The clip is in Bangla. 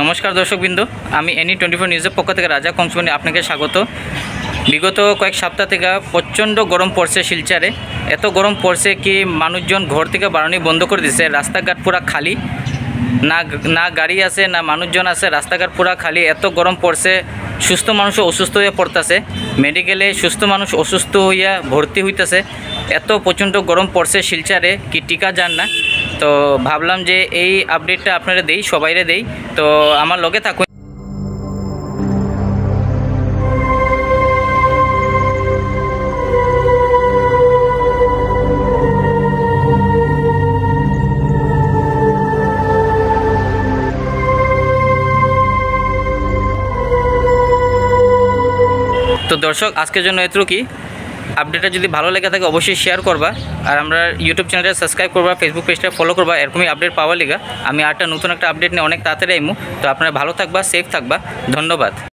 নমস্কার দর্শকবৃন্দ, আমি এনি টোয়েন্টি ফোর নিউজের পক্ষ থেকে রাজা কংসবাণী আপনাকে স্বাগত। বিগত কয়েক সপ্তাহ থেকে প্রচণ্ড গরম পড়ছে শিলচারে। এত গরম পড়ছে কি মানুষজন ঘর থেকে বাড়ানি বন্ধ করে দিছে রাস্তাঘাট পুরা খালি। না না গাড়ি আছে, না মানুষজন আছে, রাস্তাঘাট পুরা খালি। এত গরম পড়ছে, সুস্থ মানুষ অসুস্থ হয়ে পড়তেছে। মেডিকেলে সুস্থ মানুষ অসুস্থ হইয়া ভর্তি হইতেছে। এত প্রচণ্ড গরম পড়ছে শিলচারে, কি টিকা যান না। তো ভাবলাম যে এই আপডেটটা আপনারা দেই, সবাইরে দেই। তো আমার লগে থাকুন। তো দর্শক, আজকের জন্য এতটুকুই। আপডেটটা যদি ভালো লেগে থাকে অবশ্যই শেয়ার করবা। আর আমরা ইউটিউব চ্যানেলটা সাবস্ক্রাইব করবা ফেসবুক পেজটা ফলো করবা, এরকমই আপডেট পাওয়া লিগা। আমি আরটা নতুন একটা আপডেট নিয়ে অনেক তাড়াতাড়ি আইমু। তো আপনারা ভালো থাকবা সেফ থাকবা। ধন্যবাদ।